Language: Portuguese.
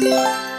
Música